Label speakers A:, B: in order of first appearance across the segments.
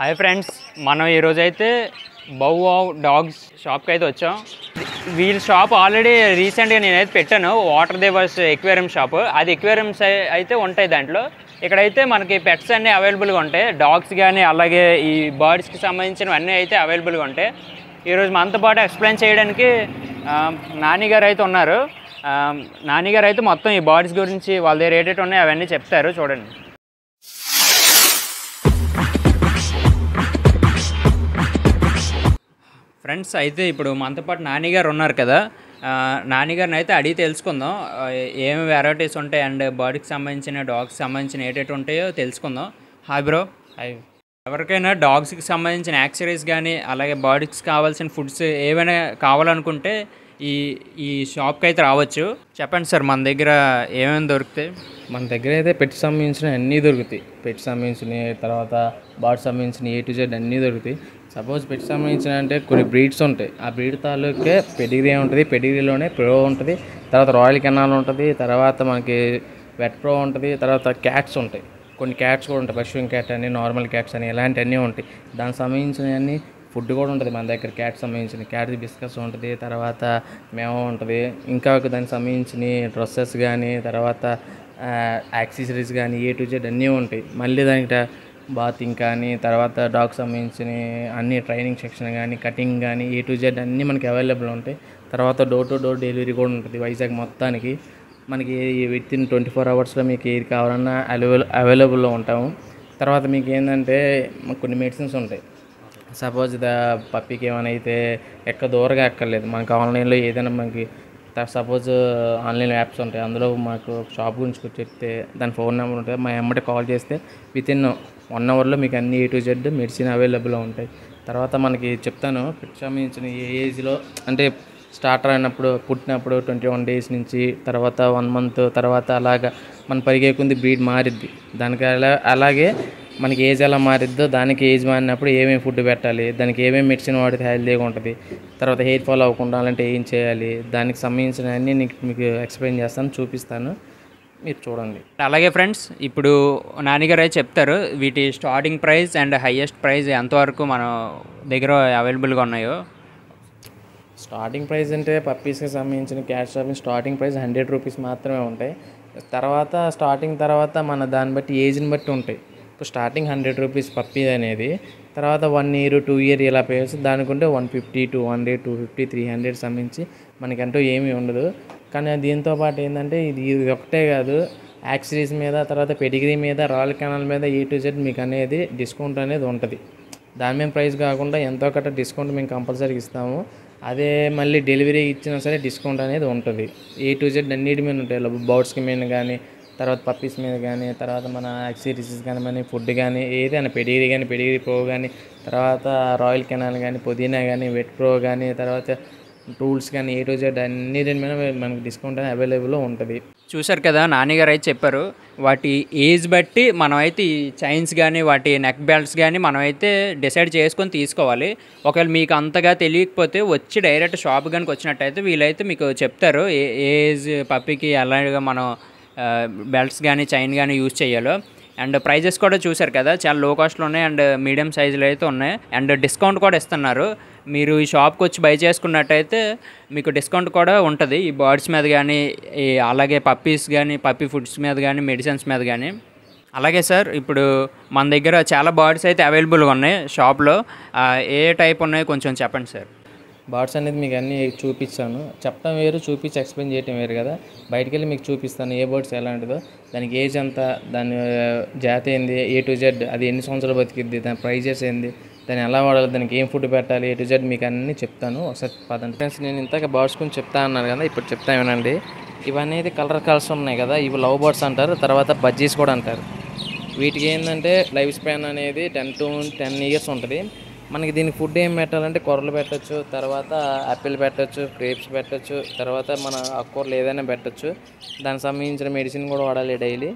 A: Hi friends మనం ఈరోజు అయితే బౌ ఆవ్ డాగ్స్ షాప్కి అయితే వచ్చాం. వీళ్ళ షాప్ ఆల్రెడీ రీసెంట్గా నేనైతే పెట్టాను. వాటర్ దేవర్స్ ఎక్వేరియం షాప్. అది ఎక్వేరియంస్ అయితే ఉంటాయి దాంట్లో. ఇక్కడైతే మనకి పెట్స్ అన్నీ అవైలబుల్గా ఉంటాయి. డాగ్స్ కానీ అలాగే ఈ బర్డ్స్కి సంబంధించినవన్నీ అయితే అవైలబుల్గా ఉంటాయి. ఈరోజు మనతో పాటు ఎక్స్ప్లెయిన్ చేయడానికి నానిగారు నాని గారు అయితే ఉన్నారు. నానిగారు నాని గారు అయితే మొత్తం ఈ బర్డ్స్ గురించి వాళ్ళ దగ్గర ఏటేటి ఉన్నాయి అవన్నీ చెప్తారు. చూడండి. ఫ్రెండ్స్ అయితే ఇప్పుడు మనతో పాటు నాని గారు ఉన్నారు కదా ఆ, నాని గారిని అయితే అడిగి తెలుసుకుందాం. ఏమి వెరైటీస్ ఉంటాయి అండ్ బాడీకి సంబంధించిన డాగ్కి సంబంధించిన ఏటేటి ఉంటాయో తెలుసుకుందాం. హాయ్ బ్రో హాయ్ ఎవరికైనా డాగ్స్కి సంబంధించిన యాక్సరీస్ కానీ అలాగే బాడీకి కావాల్సిన ఫుడ్స్ ఏమైనా కావాలనుకుంటే ఈ ఈ షాప్కి అయితే రావచ్చు. చెప్పండి సార్ మన దగ్గర ఏమేమి దొరుకుతాయి?
B: మన దగ్గర అయితే పెట్ సంబంధించిన అన్నీ దొరుకుతాయి. పెట్ సంబంధించిన తర్వాత బాడ్ సంబంధించిన ఏ టు జెడ్ అన్నీ దొరుకుతాయి. సపోజ్ పెట్ సంబంధించిన అంటే కొన్ని బ్రీడ్స్ ఉంటాయి. ఆ బ్రీడ్ తాలూకే పెడిగ్రీ ఉంటుంది. పెడిగ్రీలోనే ప్రో ఉంటుంది. తర్వాత రాయల్ కెనాల్ ఉంటుంది. తర్వాత మనకి వెట్ ప్రో ఉంటుంది. తర్వాత క్యాట్స్ ఉంటాయి. కొన్ని క్యాట్స్ కూడా ఉంటాయి. పశువిన్ క్యాట్ అని నార్మల్ క్యాట్స్ అని ఇలాంటివన్నీ ఉంటాయి. దానికి సంబంధించినవన్నీ ఫుడ్ కూడా ఉంటుంది మన దగ్గర క్యాట్ సంబంధించిన క్యాట్ బిస్కెట్స్ ఉంటుంది తర్వాత మేము ఉంటుంది ఇంకా ఒక దానికి సంబంధించిన డ్రెస్సెస్ కానీ తర్వాత యాక్సెసరీస్ కానీ ఏ టు జెడ్ అన్నీ ఉంటాయి. మళ్ళీ దానికి బాతింగ్ కానీ తర్వాత డాగ్ సంబంధించిన అన్ని ట్రైనింగ్ సెక్షన్ కానీ కటింగ్ కానీ ఏ టు జెడ్ అన్నీ మనకి అవైలబుల్ ఉంటాయి. తర్వాత డోర్ టు డోర్ డెలివరీ కూడా ఉంటుంది వైజాగ్ మొత్తానికి. మనకి విత్ ఇన్ ట్వంటీ ఫోర్ అవర్స్లో మీకు ఏది కావాలన్నా అవైలబుల్ అవైలబుల్లో ఉంటాము. తర్వాత మీకు ఏంటంటే మాకు కొన్ని మెడిసిన్స్ ఉంటాయి. సపోజ్ ద పప్పికి ఏమైనా అయితే ఎక్క దూరంగా ఎక్కర్లేదు. మనకు ఆన్లైన్లో ఏదైనా మనకి సపోజ్ ఆన్లైన్ యాప్స్ ఉంటాయి. అందులో మాకు షాప్ గురించి చెప్తే దాని ఫోన్ నెంబర్ ఉంటుంది మా ఎమ్మటి కాల్ చేస్తే విత్ ఇన్ వన్ అవర్లో మీకు అన్ని ఏ టు జెడ్ మెడిసిన్ అవైలబుల్లో ఉంటాయి. తర్వాత మనకి చెప్తాను పిట్ సంబంధించిన ఏ ఏజ్లో అంటే స్టార్టర్ అయినప్పుడు పుట్టినప్పుడు ట్వంటీ వన్ డేస్ నుంచి తర్వాత వన్ మంత్ తర్వాత అలాగా మన పరిగేకుంది బ్రీడ్ మారిద్ది. దానికి అలా అలాగే మనకి ఏజ్ ఎలా మారిద్దో దానికి ఏజ్ మారినప్పుడు ఏమేమి ఫుడ్ పెట్టాలి దానికి ఏమేమి మెడిసిన్ వాడితే హెల్తీగా ఉంటుంది తర్వాత హెయిర్ ఫాల్ అవ్వకుండా అలాంటి ఏం చేయాలి దానికి సంబంధించిన అన్నీ నీకు మీకు ఎక్స్ప్లెయిన్ చేస్తాను చూపిస్తాను మీరు చూడండి.
A: అలాగే ఫ్రెండ్స్ ఇప్పుడు నాన్నగారు అయితే చెప్తారు వీటి starting price and highest price ఎంతవరకు మన దగ్గర అవైలబుల్గా ఉన్నాయో.
B: స్టార్టింగ్ ప్రైస్ అంటే పప్పీస్కి సంబంధించిన cash shopping starting price hundred rupees మాత్రమే ఉంటాయి. తర్వాత స్టార్టింగ్ తర్వాత మన దాన్ని బట్టి ఏజ్ని బట్టి ఉంటాయి. ఇప్పుడు స్టార్టింగ్ హండ్రెడ్ రూపీస్ పప్పీ అనేది తర్వాత వన్ ఇయర్ టూ ఇయర్ ఇలా పే చేస్తే దానికుంటే one fifty two hundred two fifty three hundred సంబంధించి మనకంటూ ఏమీ ఉండదు. కానీ దీంతో పాటు ఏంటంటే ఇది ఇది ఒకటే కాదు. యాక్సరీస్ మీద తర్వాత పెడిగ్రీ మీద రాయల్ కెనాల్ మీద ఏ టు జెడ్ మీకు అనేది డిస్కౌంట్ అనేది ఉంటుంది. దాని మీద ప్రైస్ కాకుండా ఎంతో కట్ట డిస్కౌంట్ మేము కంపల్సరీ ఇస్తాము. అదే మళ్ళీ డెలివరీ ఇచ్చినా సరే డిస్కౌంట్ అనేది ఉంటుంది. ఏ టు జెడ్ అన్నిటి మీద ఉంటాయి. బౌట్స్కి మీద కానీ తర్వాత పప్పీస్ మీద కానీ తర్వాత మన యాక్సిరీసెస్ కానీ మన ఫుడ్ కానీ ఏదైనా పెడిగిరీ కానీ పెడిగిరీ ప్రో కానీ తర్వాత రాయల్ కెనాల్ కానీ పుదీనా కానీ వెట్ ప్రో కానీ తర్వాత టూల్స్ కానీ ఏ రోజు జెడ్ దీని మీద మనకి డిస్కౌంట్ అనేది అవైలబుల్లో ఉంటుంది.
A: చూసారు కదా నాన్నగారు అయితే చెప్పారు వాటి ఏజ్ బట్టి మనమైతే ఈ చైన్స్ కానీ వాటి నెక్ బెల్ట్స్ కానీ మనమైతే డిసైడ్ చేసుకొని తీసుకోవాలి. ఒకవేళ మీకు అంతగా తెలియకపోతే వచ్చి డైరెక్ట్ షాప్ కనుక వచ్చినట్టయితే వీళ్ళైతే మీకు చెప్తారు ఏ ఏ ఏజ్ పప్పికి ఎలాగా మనం బెల్ట్స్ కానీ చైన్ కానీ యూజ్ చేయాలో. అండ్ ప్రైజెస్ కూడా చూశారు కదా చాలా లో కాస్ట్లో ఉన్నాయి అండ్ మీడియం సైజులు అయితే ఉన్నాయి. అండ్ డిస్కౌంట్ కూడా ఇస్తున్నారు. మీరు ఈ షాప్కి వచ్చి బై చేసుకున్నట్టయితే మీకు డిస్కౌంట్ కూడా ఉంటుంది. ఈ బర్డ్స్ మీద కానీ ఈ అలాగే పప్పీస్ కానీ పప్పీ ఫుడ్స్ మీద కానీ మెడిసిన్స్ మీద కానీ అలాగే సార్ ఇప్పుడు మన దగ్గర చాలా బర్డ్స్ అయితే అవైలబుల్గా ఉన్నాయి షాప్లో ఏ టైప్ ఉన్నాయో కొంచెం చెప్పండి సార్
B: బాట్స్ అనేది మీకు అన్నీ చూపించాను చెప్పడం వేరు చూపించి ఎక్స్ప్లెయిన్ చేయటం వేరు కదా. బయటికి వెళ్ళి మీకు చూపిస్తాను ఏ బర్డ్స్ ఎలాంటిదో దానికి ఏజ్ ఎంత దాని జాతి ఏంది ఏ టు జెడ్ అది ఎన్ని సంవత్సరాలు బతికిద్ది దాని ప్రైజెస్ ఏంది దాన్ని ఎలా వాడాలి దానికి ఏం ఫుడ్ పెట్టాలి ఏ టు జెడ్ మీకు అన్నీ చెప్తాను. ఒకసారి పదండి. ఫ్రెండ్స్ నేను ఇంతక బర్డ్స్ గురించి చెప్తా అన్నాను కదా ఇప్పుడు చెప్తా వినండి. ఇవన్నీ అయితే కలర్ కలర్స్ ఉన్నాయి కదా ఇవి లవ్ బర్డ్స్ అంటారు తర్వాత బజ్జీస్ కూడా అంటారు. వీటికి ఏంటంటే లైఫ్ స్పాన్ అనేది టెన్ టు టెన్ ఇయర్స్ ఉంటుంది. మనకి దీనికి ఫుడ్ ఏం పెట్టాలంటే కొర్రలు పెట్టచ్చు తర్వాత యాపిల్ పెట్టచ్చు గ్రేప్స్ పెట్టచ్చు తర్వాత మన ఆకుకూరలు ఏదైనా పెట్టచ్చు. దానికి సంబంధించిన మెడిసిన్ కూడా వాడాలి డైలీ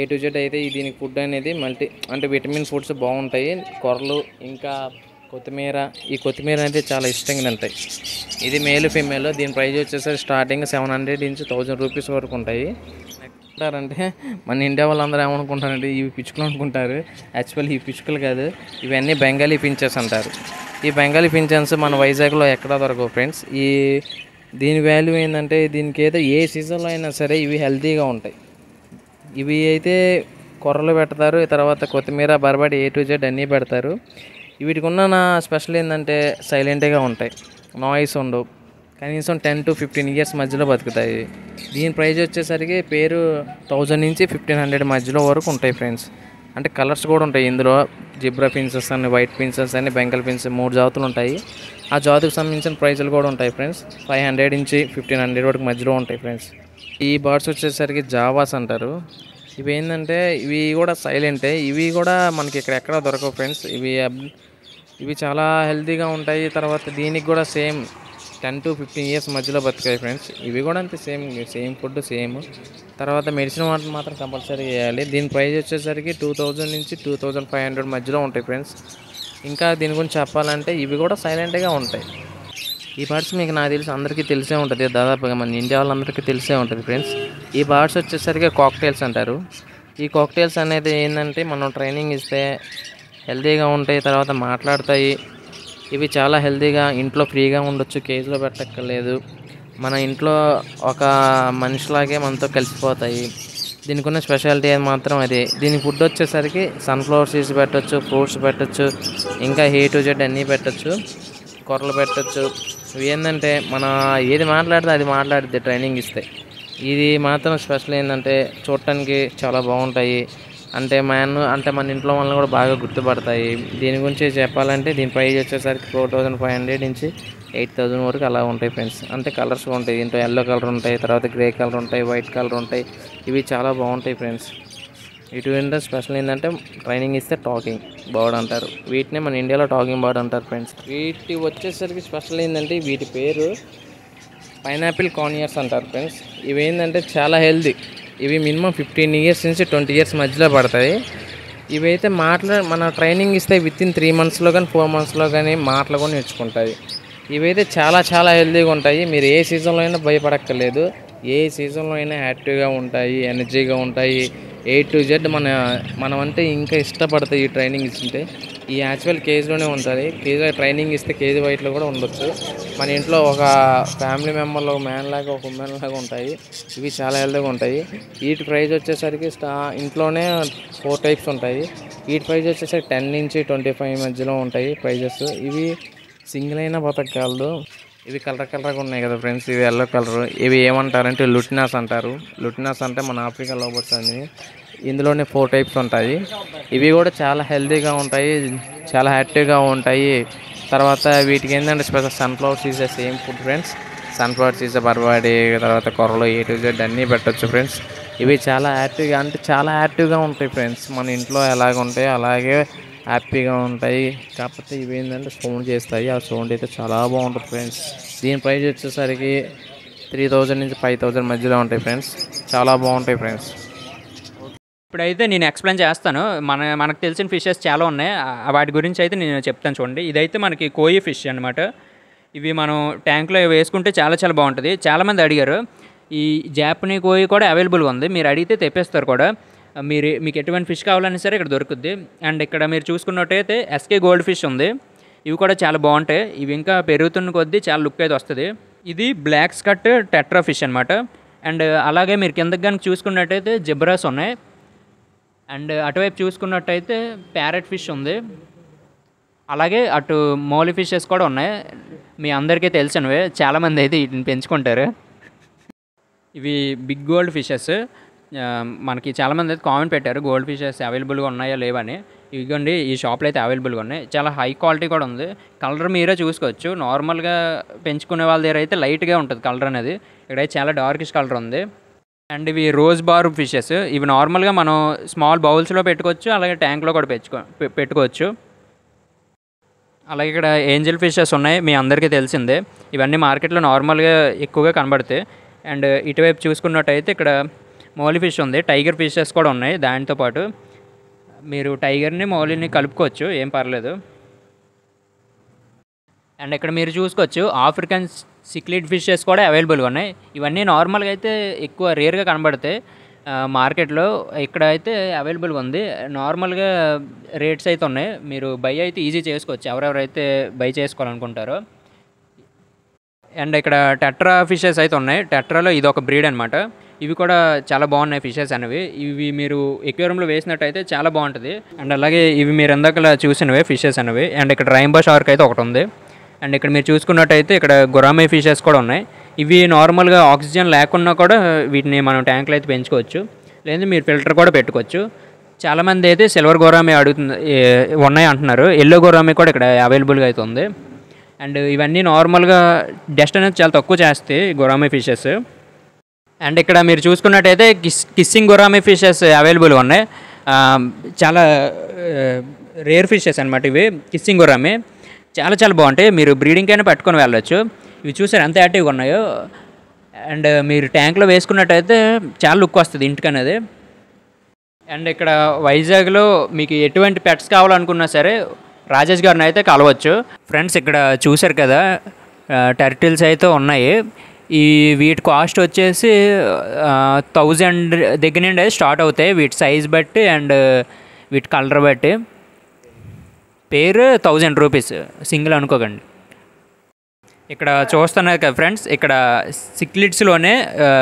B: ఏ టు జెడ్ అయితే దీనికి ఫుడ్ అనేది మల్టీ అంటే విటమిన్ ఫుడ్స్ బాగుంటాయి. కొర్రలు ఇంకా కొత్తిమీర ఈ కొత్తిమీర అనేది చాలా ఇష్టంగా తింటాయి ఇది మేలు ఫీమేల్ దీని ప్రైస్ వచ్చేసరికి స్టార్టింగ్ సెవెన్ హండ్రెడ్ నుంచి థౌజండ్ రూపీస్ వరకు ఉంటాయి. అంటారంటే మన ఇండియా వాళ్ళందరూ ఏమనుకుంటారంటే ఇవి పిచ్చుకలు అనుకుంటారు. యాక్చువల్ ఈ పిచ్చుకలు కాదు. ఇవన్నీ బెంగాలీ పించెస్ అంటారు. ఈ బెంగాలీ పింఛన్స్ మన వైజాగ్లో ఎక్కడా దొరకవు ఫ్రెండ్స్. ఈ దీని వాల్యూ ఏంటంటే దీనికి అయితే ఏ సీజన్లో అయినా సరే ఇవి హెల్తీగా ఉంటాయి. ఇవి అయితే కొర్రలు పెడతారు తర్వాత కొత్తిమీర బరబడి ఏ టు జెడ్ అన్నీ పెడతారు. వీటికి ఉన్న నా స్పెషల్ ఏంటంటే సైలెంట్గా ఉంటాయి. నాయిస్ ఉండవు. కనీసం టెన్ టు ఫిఫ్టీన్ ఇయర్స్ మధ్యలో బతుకుతాయి. దీని ప్రైజ్ వచ్చేసరికి పేరు థౌజండ్ నుంచి ఫిఫ్టీన్ హండ్రెడ్ మధ్యలో వరకు ఉంటాయి ఫ్రెండ్స్. అంటే కలర్స్ కూడా ఉంటాయి. ఇందులో జిబ్రా పిన్సెస్ అని వైట్ పిన్సెస్ అని బెంగల్ పిన్స్ మూడు జాతులు ఉంటాయి. ఆ జాతికి సంబంధించిన ప్రైజులు కూడా ఉంటాయి ఫ్రెండ్స్. ఫైవ్ హండ్రెడ్ నుంచి ఫిఫ్టీన్ హండ్రెడ్ వరకు మధ్యలో ఉంటాయి ఫ్రెండ్స్. ఈ బర్డ్స్ వచ్చేసరికి జావాస్ అంటారు. ఇవి ఏంటంటే ఇవి కూడా సైలెంటే. ఇవి కూడా మనకి ఇక్కడ ఎక్కడ దొరకవు ఫ్రెండ్స్. ఇవి ఇవి చాలా హెల్తీగా ఉంటాయి. తర్వాత దీనికి కూడా same ten to fifteen years మధ్యలో బతికాయి ఫ్రెండ్స్. ఇవి కూడా అంతే సేమ్ సేమ్ ఫుడ్ సేమ్. తర్వాత మెడిసిన్ వాటర్ మాత్రం కంపల్సరీ చేయాలి దీని ప్రైస్ వచ్చేసరికి టూ థౌజండ్ నుంచి టూ థౌజండ్ ఫైవ్ హండ్రెడ్ మధ్యలో ఉంటాయి ఫ్రెండ్స్. ఇంకా దీని గురించి చెప్పాలంటే ఇవి కూడా సైలెంట్గా ఉంటాయి. ఈ బర్డ్స్ మీకు నాకు తెలిసి అందరికీ తెలిసే ఉంటుంది. దాదాపుగా మన ఇండియా వాళ్ళందరికీ తెలిసే ఉంటుంది ఫ్రెండ్స్. ఈ బర్డ్స్ వచ్చేసరికి కాక్టైల్స్ అంటారు. ఈ కాక్టైల్స్ అనేది ఏంటంటే మనం ట్రైనింగ్ ఇస్తే హెల్తీగా ఉంటాయి తర్వాత మాట్లాడతాయి. ఇవి చాలా హెల్తీగా ఇంట్లో ఫ్రీగా ఉండొచ్చు కేజీలో పెట్టక్కర్లేదు. మన ఇంట్లో ఒక మనిషిలాగే మనతో కలిసిపోతాయి. దీనికి ఉన్న స్పెషాలిటీ అది మాత్రం అదే. దీని ఫుడ్ వచ్చేసరికి సన్ఫ్లవర్ సీడ్స్ పెట్టొచ్చు ఫ్రూట్స్ పెట్టొచ్చు ఇంకా హే టు జెడ్ అన్నీ పెట్టొచ్చు కొర్రలు పెట్టొచ్చు. ఇవి ఏంటంటే మన ఏది మాట్లాడితే అది మాట్లాడితే ట్రైనింగ్ ఇస్తాయి ఇది మాత్రం స్పెషల్ ఏంటంటే చూడటానికి చాలా బాగుంటాయి. అంటే మ్యాన్ అంటే మన ఇంట్లో వాళ్ళని కూడా బాగా గుర్తుపడతాయి. దీని గురించి చెప్పాలంటే దీని ప్రైజ్ వచ్చేసరికి ఫోర్ థౌజండ్ ఫైవ్ హండ్రెడ్ నుంచి ఎయిట్ థౌజండ్ వరకు అలా ఉంటాయి ఫ్రెండ్స్. అంటే కలర్స్ ఉంటాయి దీంట్లో ఎల్లో కలర్ ఉంటాయి తర్వాత గ్రే కలర్ ఉంటాయి వైట్ కలర్ ఉంటాయి. ఇవి చాలా బాగుంటాయి ఫ్రెండ్స్. ఇటు ఏంటంటే స్పెషల్ ఏంటంటే ట్రైనింగ్ ఇస్తే టాకింగ్ బర్డ్ అంటారు. వీటినే మన ఇండియాలో టాకింగ్ బర్డ్ అంటారు ఫ్రెండ్స్. వీటి వచ్చేసరికి స్పెషల్ ఏంటంటే వీటి పేరు పైనాపిల్ కార్నియర్స్ అంటారు ఫ్రెండ్స్. ఇవి ఏంటంటే చాలా హెల్దీ. ఇవి మినిమం ఫిఫ్టీన్ ఇయర్స్ నుంచి ట్వంటీ ఇయర్స్ మధ్యలో పడతాయి. ఇవైతే మాటలు మన ట్రైనింగ్ ఇస్తే విత్ ఇన్ త్రీ మంత్స్లో కానీ ఫోర్ మంత్స్లో కానీ మాటలు కూడా నేర్చుకుంటాయి. ఇవైతే చాలా చాలా హెల్తీగా ఉంటాయి. మీరు ఏ సీజన్లో అయినా భయపడక్కర్లేదు. ఏ సీజన్లో అయినా యాక్టివ్గా ఉంటాయి ఎనర్జీగా ఉంటాయి. ఏ టు జెడ్ మన మనం అంటే ఇంకా ఇష్టపడతాయి ఈ ట్రైనింగ్ ఇస్తుంటే. ఈ యాక్చువల్ కేజీలోనే ఉంటుంది. కేజీ ట్రైనింగ్ ఇస్తే కేజీ వైట్లో కూడా ఉండొచ్చు. మన ఇంట్లో ఒక ఫ్యామిలీ మెంబర్లో ఒక మ్యాన్ లాగా ఒక ఉమెన్ లాగా ఉంటాయి. ఇవి చాలా హెల్దీగా ఉంటాయి. వీటి ప్రైస్ వచ్చేసరికి స్టా ఇంట్లోనే ఫోర్ టైప్స్ ఉంటాయి. వీటి ప్రైస్ వచ్చేసరికి టెన్ నుంచి ట్వంటీ ఫైవ్ మధ్యలో ఉంటాయి ప్రైజెస్ ఇవి సింగిల్ అయినా బతకగలదు. ఇవి కలర్ కలర్గా ఉన్నాయి కదా ఫ్రెండ్స్ ఇవి ఎల్లో కలర్ ఇవి ఏమంటారంటే లుటినాస్ అంటారు. లుటినాస్ అంటే మన ఆఫ్రికా లోబర్స్ అని ఇందులోనే ఫోర్ టైప్స్ ఉంటాయి. ఇవి కూడా చాలా హెల్తీగా ఉంటాయి చాలా యాక్టివ్గా ఉంటాయి. తర్వాత వీటికి ఏంటంటే special sunflower seize same food friends sunflower seize బర్వాడి తర్వాత కొరలు ఏ టు జెడ్ అన్నీ పెట్టొచ్చు ఫ్రెండ్స్ ఇవి చాలా యాక్టివ్గా అంటే చాలా యాక్టివ్గా ఉంటాయి ఫ్రెండ్స్ మన ఇంట్లో ఎలాగ ఉంటాయో అలాగే హ్యాపీగా ఉంటాయి. కాకపోతే ఇవి ఏంటంటే సౌండ్ చేస్తాయి. ఆ సౌండ్ అయితే చాలా బాగుంటుంది ఫ్రెండ్స్. దీని ప్రైస్ వచ్చేసరికి త్రీ థౌజండ్ నుంచి ఫైవ్ థౌజండ్ మధ్యలో ఉంటాయి ఫ్రెండ్స్. చాలా బాగుంటాయి ఫ్రెండ్స్.
A: ఇప్పుడైతే నేను ఎక్స్ప్లెయిన్ చేస్తాను. మన మనకు తెలిసిన ఫిషెస్ చాలా ఉన్నాయి. వాటి గురించి అయితే నేను చెప్తాను చూడండి. ఇదైతే మనకి కోయి ఫిష్ అనమాట ఇవి మనం ట్యాంక్లో వేసుకుంటే చాలా చాలా బాగుంటుంది. చాలామంది అడిగారు ఈ జాపనీ కోయి కూడా అవైలబుల్గా ఉంది. మీరు అడిగితే తెప్పిస్తారు కూడా. మీరు మీకు ఎటువంటి ఫిష్ కావాలన్నా సరే ఇక్కడ దొరుకుద్ది. అండ్ ఇక్కడ మీరు చూసుకున్నట్టయితే ఎస్కే గోల్డ్ ఫిష్ ఉంది. ఇవి కూడా చాలా బాగుంటాయి. ఇవి ఇంకా పెరుగుతున్న కొద్దీ చాలా లుక్ అయితే వస్తుంది. ఇది బ్లాక్ స్కట్ టెట్రా ఫిష్ అనమాట అండ్ అలాగే మీరు కిందకి కనుక చూసుకున్నట్టయితే జిబ్రాస్ ఉన్నాయి. అండ్ అటువైపు చూసుకున్నట్టయితే ప్యారెట్ ఫిష్ ఉంది. అలాగే అటు మౌలి ఫిషెస్ కూడా ఉన్నాయి. మీ అందరికీ తెలిసినవే. చాలామంది అయితే వీటిని పెంచుకుంటారు. ఇవి బిగ్ గోల్డ్ ఫిషెస్. మనకి చాలామంది అయితే కామెంట్ పెట్టారు గోల్డ్ ఫిషెస్ అవైలబుల్గా ఉన్నాయా లేవని. ఇదిగోండి ఈ షాప్లో అయితే అవైలబుల్గా ఉన్నాయి. చాలా హై క్వాలిటీ కూడా ఉంది. కలర్ మీరే చూసుకోవచ్చు. నార్మల్గా పెంచుకునే వాళ్ళ దగ్గర అయితే లైట్గా ఉంటుంది కలర్ అనేది. ఇక్కడైతే చాలా డార్కిష్ కలర్ ఉంది. అండ్ ఇవి రోజ్ బార్ ఫిషెస్. ఇవి నార్మల్గా మనం స్మాల్ బౌల్స్లో పెట్టుకోవచ్చు అలాగే ట్యాంక్లో కూడా పెంచుకో పెట్టుకోవచ్చు. అలాగే ఇక్కడ ఏంజిల్ ఫిషెస్ ఉన్నాయి మీ అందరికీ తెలిసిందే. ఇవన్నీ మార్కెట్లో నార్మల్గా ఎక్కువగా కనబడతాయి. అండ్ ఇటువైపు చూసుకున్నట్టయితే ఇక్కడ మౌలి ఫిష్ ఉంది. టైగర్ ఫిషెస్ కూడా ఉన్నాయి. దానితో పాటు మీరు టైగర్ని మౌలిని కలుపుకోవచ్చు. ఏం పర్లేదు. అండ్ ఇక్కడ మీరు చూసుకోవచ్చు ఆఫ్రికన్ సిక్లిడ్ ఫిషెస్ కూడా అవైలబుల్గా ఉన్నాయి. ఇవన్నీ నార్మల్గా అయితే ఎక్కువ రేర్గా కనబడతాయి. మార్కెట్లో ఇక్కడ అయితే అవైలబుల్గా ఉంది. నార్మల్గా రేట్స్ అయితే ఉన్నాయి. మీరు బై అయితే ఈజీ చేసుకోవచ్చు. ఎవరెవరైతే బై చేసుకోవాలనుకుంటారో. అండ్ ఇక్కడ టెట్రా ఫిషెస్ అయితే ఉన్నాయి. టెట్రాలో ఇది ఒక బ్రీడ్ అనమాట ఇవి కూడా చాలా బాగున్నాయి ఫిషెస్ అనేవి. ఇవి మీరు ఎక్వేరియంలో వేసినట్టయితే చాలా బాగుంటుంది. అండ్ అలాగే ఇవి మీరు ఇందాకలా చూసినవి ఫిషెస్ అనేవి. అండ్ ఇక్కడ రైంబో షార్క్ అయితే ఒకటి ఉంది. అండ్ ఇక్కడ మీరు చూసుకున్నట్టయితే ఇక్కడ గురామే ఫిషెస్ కూడా ఉన్నాయి. ఇవి నార్మల్గా ఆక్సిజన్ లేకున్నా కూడా వీటిని మనం ట్యాంకులు అయితే పెంచుకోవచ్చు. లేదా మీరు ఫిల్టర్ కూడా పెట్టుకోవచ్చు. చాలామంది అయితే సిల్వర్ గోరామే అడుగుతుంది ఉన్నాయి అంటున్నారు. ఎల్లో గోరామే కూడా ఇక్కడ అవైలబుల్గా అయితే ఉంది. అండ్ ఇవన్నీ నార్మల్గా డస్ట్ అనేది చాలా తక్కువ చేస్తాయి గొరామే ఫిషెస్ అండ్ ఇక్కడ మీరు చూసుకున్నట్టయితే కిస్ కిస్సింగ్ గొరామే ఫిషెస్ అవైలబుల్గా ఉన్నాయి. చాలా రేర్ ఫిషెస్ అనమాట ఇవి. కిస్సింగ్ గొరామే చాలా చాలా బాగుంటాయి. మీరు బ్రీడింగ్కైనా అయినా పట్టుకొని వెళ్ళొచ్చు. ఇవి చూసారు ఎంత యాక్టివ్గా ఉన్నాయో. అండ్ మీరు ట్యాంక్లో వేసుకున్నట్టయితే చాలా లుక్ వస్తుంది ఇంటికి అనేది అండ్ ఇక్కడ వైజాగ్లో మీకు ఎటువంటి పెట్స్ కావాలనుకున్నా సరే రాజేష్ గారిని అయితే కలవచ్చు. ఫ్రెండ్స్ ఇక్కడ చూశారు కదా టర్టిల్స్ అయితే ఉన్నాయి. ఈ వీటి కాస్ట్ వచ్చేసి థౌజండ్ దగ్గర నుండి స్టార్ట్ అవుతాయి. వీటి సైజ్ బట్టి అండ్ వీటి కలర్ బట్టి. పేరు థౌజండ్ రూపీస్ సింగిల్ అనుకోకండి. ఇక్కడ చూస్తున్నారు కదా ఫ్రెండ్స్ ఇక్కడ సిక్లిడ్స్లోనే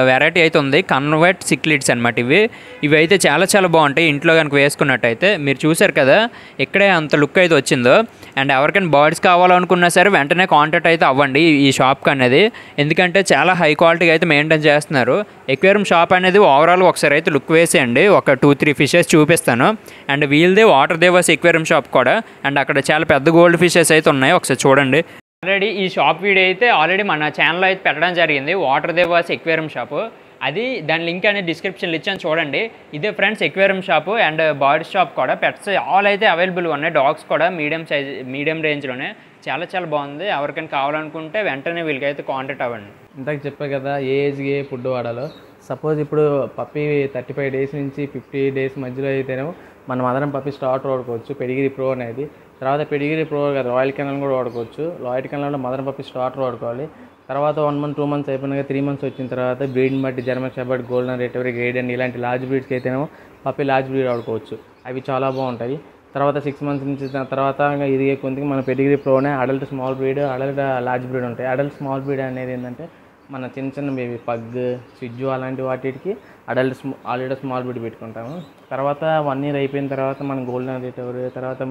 A: వెరైటీ అయితే ఉంది. కన్వర్ట్ సిక్లిడ్స్ అనమాట ఇవి ఇవి. అయితే చాలా చాలా బాగుంటాయి. ఇంట్లో కనుక వేసుకున్నట్టయితే మీరు చూసారు కదా ఇక్కడే అంత లుక్ అయితే వచ్చిందో. అండ్ ఎవరికైనా బర్డ్స్ కావాలనుకున్నా సరే వెంటనే కాంటాక్ట్ అయితే అవ్వండి ఈ షాప్కి అనేది. ఎందుకంటే చాలా హై క్వాలిటీగా అయితే మెయింటైన్ చేస్తున్నారు. ఎక్వేరియం షాప్ అనేది ఓవరాల్ ఒకసారి అయితే లుక్ వేసేయండి. ఒక టూ త్రీ ఫిషెస్ చూపిస్తాను. అండ్ వీల్దే వాటర్ దేవర్స్ ఎక్వేరియం షాప్ కూడా. అండ్ అక్కడ చాలా పెద్ద గోల్డ్ ఫిషెస్ అయితే ఉన్నాయి. ఒకసారి చూడండి. ఆల్రెడీ ఈ షాప్ వీడియో అయితే ఆల్రెడీ మన ఛానల్లో అయితే పెట్టడం జరిగింది. వాటర్ దేవాస్ ఎక్వేరియం షాపు అది దాని లింక్ అనేది డిస్క్రిప్షన్లో ఇచ్చాను చూడండి. ఇదే friends aquarium shop and body shop కూడా. పెట్స్ ఆల్ అయితే అవైలబుల్ ఉన్నాయి. డాగ్స్ కూడా మీడియం సైజ్ మీడియం రేంజ్లోనే చాలా చాలా బాగుంది. ఎవరికైనా కావాలనుకుంటే వెంటనే వీళ్ళకైతే కాంటాక్ట్ అవ్వండి.
B: ఇంతకు చెప్పే కదా ఏ ఏజ్కి ఏ ఫుడ్ వాడాలో. సపోజ్ ఇప్పుడు పప్పి థర్టీ ఫైవ్ డేస్ నుంచి ఫిఫ్టీ డేస్ మధ్యలో అయితేనేమో మనం అదనం పప్పి స్టార్ట్ వాడుకోవచ్చు. పెడిగిరి ప్రో అనేది. తర్వాత పెడిగిరి ప్రో కాదు రాయల్ కెనాల్ కూడా వాడుకోవచ్చు. రాయల్ కెనాల్లో మదన పప్పి స్టార్టర్ వాడుకోవాలి. తర్వాత వన్ మంత్ టూ మంత్స్ అయిపోయినాక త్రీ మంత్స్ వచ్చిన తర్వాత బ్రీడ్ని బట్టి జర్మన్ షెపర్డ్ గోల్డెన్ రిటవరీ గ్రేడ్ అండ్ ఇలాంటి లార్జ్ బ్రీడ్స్కి అయితేనేమో పప్పి లార్జ్ బ్రీడ్ వాడుకోవచ్చు. అవి చాలా బాగుంటాయి. తర్వాత సిక్స్ మంత్స్ నుంచి తర్వాత ఇంకా ఇదిగే మన Pedigree ప్రోనే adult small breed adult large breed ఉంటాయి. అడల్ట్ స్మాల్ బ్రీడ్ అనేది ఏంటంటే మన చిన్న చిన్న బేబీ పగ్ స్విజ్జు అలాంటి వాటికి అడల్ట్ స్మా ఆల్రెడీ స్మాల్ బ్రీడ్ పెట్టుకుంటాము. తర్వాత వన్ ఇయర్ అయిపోయిన తర్వాత మనం గోల్డెన్ రిటవర్ తర్వాత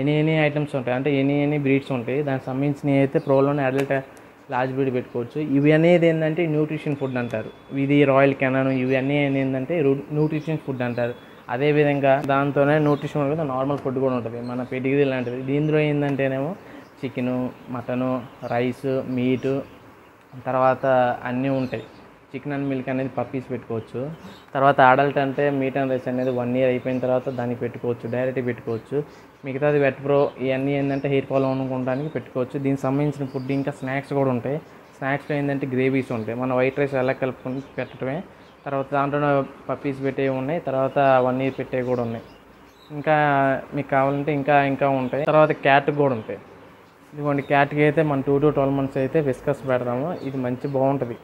B: ఎనీ ఎనీ ఐటమ్స్ ఉంటాయి. అంటే ఎనీ ఎనీ బ్రీడ్స్ ఉంటాయి. దానికి సంబంధించినవి అయితే ప్రోలోనే అడల్ట్ లార్జ్ బ్రీడ్ పెట్టుకోవచ్చు. ఇవి అనేది ఏంటంటే న్యూట్రిషన్ ఫుడ్ అంటారు. ఇది రాయల్ కెనాన్. ఇవి అన్నీ ఏంటంటే న్యూట్రిషన్ ఫుడ్ అంటారు. అదేవిధంగా దాంతోనే న్యూట్రిషన్ కూడా నార్మల్ ఫుడ్ కూడా ఉంటుంది. మన పెడిగిరీ లాంటిది. దీనిలో ఏంటంటేనేమో చికెను మటను రైస్ మీటు తర్వాత అన్నీ ఉంటాయి. చికెన్ అండ్ మిల్క్ అనేది పప్పీస్ పెట్టుకోవచ్చు. తర్వాత అడల్ట్ అంటే మీట్ అండ్ రైస్ అనేది వన్ ఇయర్ అయిపోయిన తర్వాత దానికి పెట్టుకోవచ్చు డైరెక్ట్ పెట్టుకోవచ్చు. మిగతాది వెట్ ప్రో ఇవన్నీ ఏంటంటే హెయిర్ ఫాల్ అనుకోవడానికి పెట్టుకోవచ్చు. దీనికి సంబంధించిన ఫుడ్ ఇంకా స్నాక్స్ కూడా ఉంటాయి. స్నాక్స్లో ఏంటంటే గ్రేవీస్ ఉంటాయి. మన వైట్ రైస్ ఎలా కలుపుకొని పెట్టడమే. తర్వాత దాంట్లో పప్పీస్ పెట్టేవి ఉన్నాయి. తర్వాత వన్ ఇయర్ పెట్టేవి కూడా ఉన్నాయి. ఇంకా మీకు కావాలంటే ఇంకా ఇంకా ఉంటాయి. తర్వాత క్యాట్ కూడా ఉంటాయి. ఇదిగోండి క్యాట్కి అయితే మన టూ టు ట్వెల్వ్ మంత్స్ అయితే విస్కస్ పెడతాము ఇది మంచి బాగుంటుంది.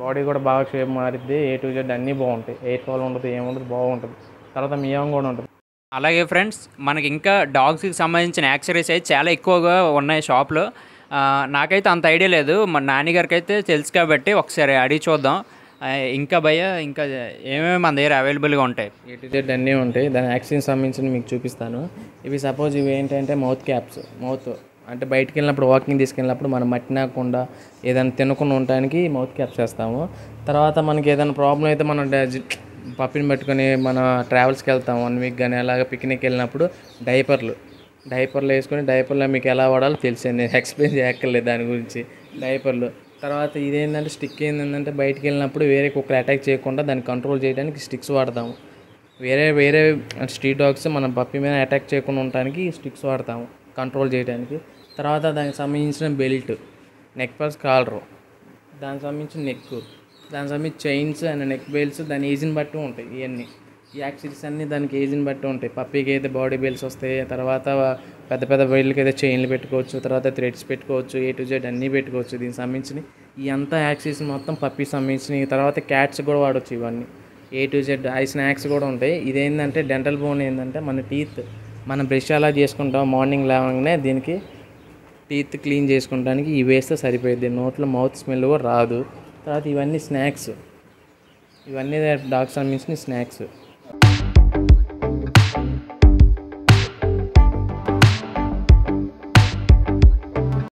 B: బాడీ కూడా బాగా షేప్ మారిద్ది. ఏ టు జెడ్ అన్నీ బాగుంటాయి. ఎయిట్ ఫాల్ ఉంటుంది ఏముంటుంది బాగుంటుంది. తర్వాత మియం కూడా ఉంటుంది.
A: అలాగే ఫ్రెండ్స్ మనకి ఇంకా డాగ్స్కి సంబంధించిన యాక్సరీస్ అయితే చాలా ఎక్కువగా ఉన్నాయి షాప్లో. నాకైతే అంత ఐడియా లేదు. మా నాన్నగారికి అయితే తెలుసు కాబట్టి ఒకసారి అడిగి చూద్దాం. ఇంకా భయ ఇంకా ఏమేమి మన దగ్గర అవైలబుల్గా ఉంటాయి?
B: ఏ టు జెడ్ అన్నీ ఉంటాయి. దాని యాక్సిన్ సంబంధించి మీకు చూపిస్తాను. ఇవి సపోజ్ ఇవి ఏంటంటే మౌత్ క్యాప్స్ మౌత్ అంటే బయటికి వెళ్ళినప్పుడు వాకింగ్ తీసుకెళ్ళినప్పుడు మనం మట్టినాకుండా ఏదైనా తినకుండా ఉండడానికి మౌత్ క్యాప్స్ వేస్తాము తర్వాత మనకి ఏదైనా ప్రాబ్లం అయితే మనం పప్పిని పెట్టుకొని మన ట్రావెల్స్కి వెళ్తాం వన్ వీక్ కానీ అలాగ పిక్నిక్ వెళ్ళినప్పుడు డైపర్లు డైపర్లు వేసుకొని డైపర్లో మీకు ఎలా వాడాలో తెలిసింది ఎక్స్ప్లెయిన్ చేయక్కర్లేదు దాని గురించి. డైపర్లు తర్వాత ఇదేంటంటే స్టిక్ ఏంటంటే బయటికి వెళ్ళినప్పుడు వేరే కుక్కలు అటాక్ చేయకుండా దాన్ని కంట్రోల్ చేయడానికి స్టిక్స్ వాడతాము. వేరే వేరే స్ట్రీట్ డాగ్స్ మన పప్పి మీద అటాక్ చేయకుండా ఉండడానికి స్టిక్స్ వాడతాము కంట్రోల్ చేయడానికి తర్వాత దానికి సంబంధించిన బెల్ట్ నెక్ పల్స్ కాలరు దానికి సంబంధించిన నెక్ దానికి సంబంధించి చైన్స్ అండ్ నెక్ బెల్ట్స్ దాని ఏజ్ని బట్టి ఉంటాయి ఇవన్నీ ఈ యాక్సిడెంట్స్ అన్నీ దానికి ఏజ్ని బట్టి ఉంటాయి. పప్పీకి అయితే బాడీ బెల్ట్స్ వస్తాయి తర్వాత పెద్ద పెద్ద బెల్ట్కి అయితే చైన్లు పెట్టుకోవచ్చు తర్వాత థ్రెడ్స్ పెట్టుకోవచ్చు ఏ టు జెడ్ అన్నీ పెట్టుకోవచ్చు. దీనికి సంబంధించిన ఈ అంతా యాక్సిరీస్ మొత్తం పప్పీకి సంబంధించినవి. తర్వాత క్యాట్స్ కూడా వాడచ్చు ఇవన్నీ. ఏ టు జెడ్ ఐ స్నాక్స్ కూడా ఉంటాయి. ఇదేంటంటే డెంటల్ బోన్ ఏంటంటే మన టీత్ మనం బ్రష్ అలా చేసుకుంటాం. మార్నింగ్ లేవగానే దీనికి టీత్ క్లీన్ చేసుకోవడానికి ఇవి వేస్తే సరిపోయింది నోట్లో మౌత్ స్మెల్ కూడా రాదు. తర్వాత ఇవన్నీ స్నాక్స్ ఇవన్నీ డాక్టర్ సంబంధించిన స్నాక్స్